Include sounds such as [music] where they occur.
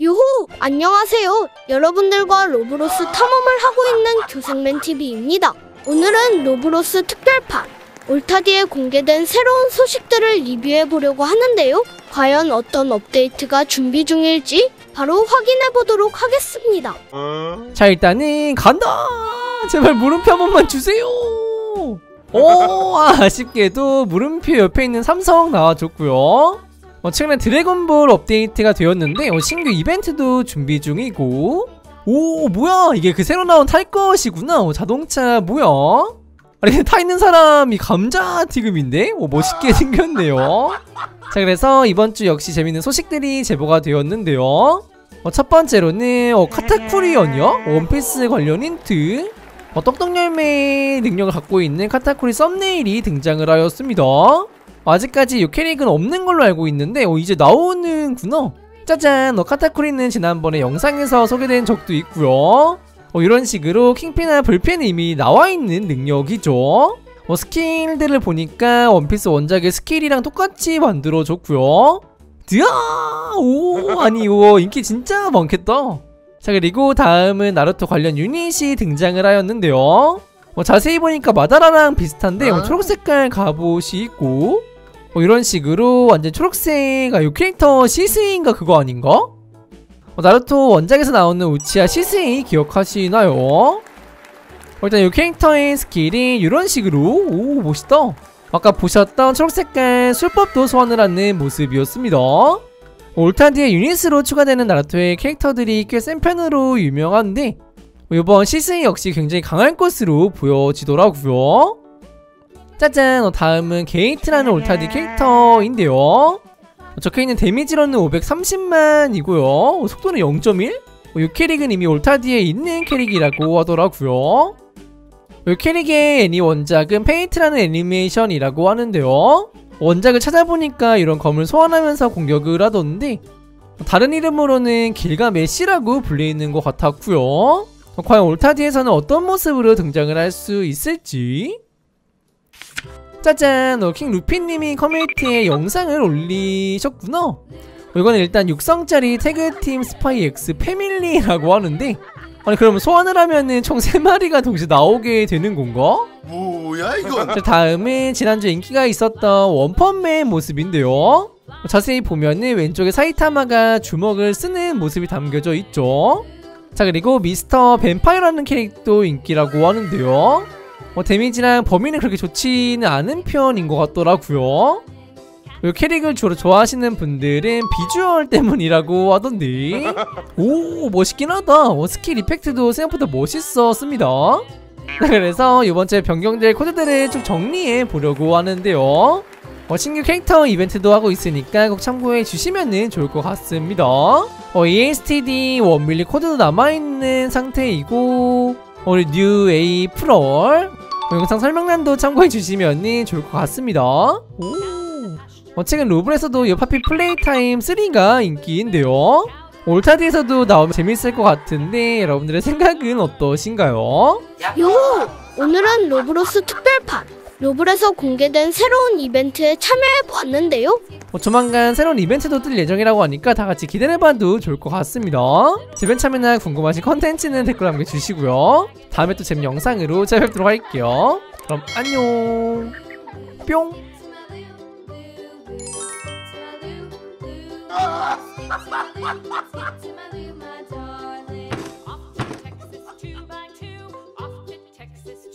유호! 안녕하세요. 여러분들과 로블록스 탐험을 하고 있는 교생맨TV입니다. 오늘은 로블록스 특별판, 올타디에 공개된 새로운 소식들을 리뷰해 보려고 하는데요. 과연 어떤 업데이트가 준비 중일지 바로 확인해 보도록 하겠습니다. 자 일단은 간다 제발 물음표 한 번만 주세요 오 아쉽게도 물음표 옆에 있는 삼성 나와줬고요 어, 최근에 드래곤볼 업데이트가 되었는데 어, 신규 이벤트도 준비 중이고. 오 뭐야? 이게 그 새로 나온 탈 것이구나. 어, 자동차 뭐야? 아니 [laughs] 타 있는 사람이 감자튀김인데? 오 멋있게 [laughs] 생겼네요. 자 그래서 이번 주 역시 재밌는 소식들이 제보가 되었는데요. 어, 첫 번째로는 어, 카타쿠리언이요? 원피스 관련 힌트. 어, 떡떡열매 능력을 갖고 있는 카타쿠리 썸네일이 등장을 하였습니다 아직까지 이 캐릭은 없는 걸로 알고 있는데 어, 이제 나오는구나. 짜잔 어, 카타쿠리는 지난번에 영상에서 소개된 적도 있고요. 어, 이런 식으로 킹피나 블피엔 이미 나와있는 능력이죠. 어, 스킬들을 보니까 원피스 원작의 스킬이랑 똑같이 만들어줬고요. 드야! 오 아니 이거 인기 진짜 많겠다. 자 그리고 다음은 나루토 관련 유닛이 등장을 하였는데요. 어, 자세히 보니까 마다라랑 비슷한데 어, 초록색깔 갑옷이 있고 어, 이런 식으로 완전 초록색 아, 이 캐릭터 시스이인가 그거 아닌가? 어, 나루토 원작에서 나오는 우치하 시스이 기억하시나요? 어, 일단 이 캐릭터의 스킬이 이런 식으로 오 멋있다 아까 보셨던 초록색깔 술법도 소환을 하는 모습이었습니다 올타디의 유닛으로 추가되는 나루토의 캐릭터들이 꽤 센 편으로 유명한데 이번 시즌 역시 굉장히 강할 것으로 보여지더라고요 짜잔 어, 다음은 게이트라는 올타디 캐릭터인데요. 적혀있는 데미지로는 530만이고요. 속도는 0.1? 이 캐릭은 이미 올타디에 있는 캐릭이라고 하더라고요. 이 캐릭의 애니 원작은 페이트라는 애니메이션이라고 하는데요. 원작을 찾아보니까 이런 검을 소환하면서 공격을 하던데 다른 이름으로는 길가메시라고 불리는 것 같았고요. 과연 올타디에서는 어떤 모습으로 등장을 할 수 있을지 짜잔 어, 킹 루피님이 커뮤니티에 영상을 올리셨구나. 어, 이거는 일단 6성짜리 태그팀 스파이 X 패밀리라고 하는데 아니 그러면 소환을 하면은 총 3마리가 동시에 나오게 되는 건가? 뭐야 이건 자 다음은 지난주 인기가 있었던 원펀맨 모습인데요. 자세히 보면은 왼쪽에 사이타마가 주먹을 쓰는 모습이 담겨져 있죠. 자 그리고 미스터 뱀파이어라는 캐릭도 인기라고 하는데요 뭐 데미지랑 범위는 그렇게 좋지는 않은 편인 것 같더라고요. 이 캐릭을 주로 좋아하시는 분들은 비주얼 때문이라고 하던데. 오 멋있긴 하다. 어, 스킬 이펙트도 생각보다 멋있었습니다. 그래서 이번 주에 변경될 코드들을 좀 정리해 보려고 하는데요. 어, 신규 캐릭터 이벤트도 하고 있으니까 꼭 참고해 주시면 좋을 것 같습니다. 어, ESTD 원밀리 코드도 남아있는 상태이고 우리 뉴 A 프롤 어, 영상 설명란도 참고해 주시면 좋을 것 같습니다 오. 어, 최근 로블에서도 요파피 플레이타임 3가 인기인데요 올타디에서도 나오면 재밌을 것 같은데 여러분들의 생각은 어떠신가요? 유호! 오늘은 로브로스 특별판, 로블에서 공개된 새로운 이벤트에 참여해 보았는데요. 어, 조만간 새로운 이벤트도 뜰 예정이라고 하니까 다 같이 기대해봐도 좋을 것 같습니다. 주변 참여나 궁금하신 컨텐츠는 댓글 남겨주시고요. 다음에 또 재밌는 영상으로 찾아뵙도록 할게요. 그럼 안녕. 뿅. Texas,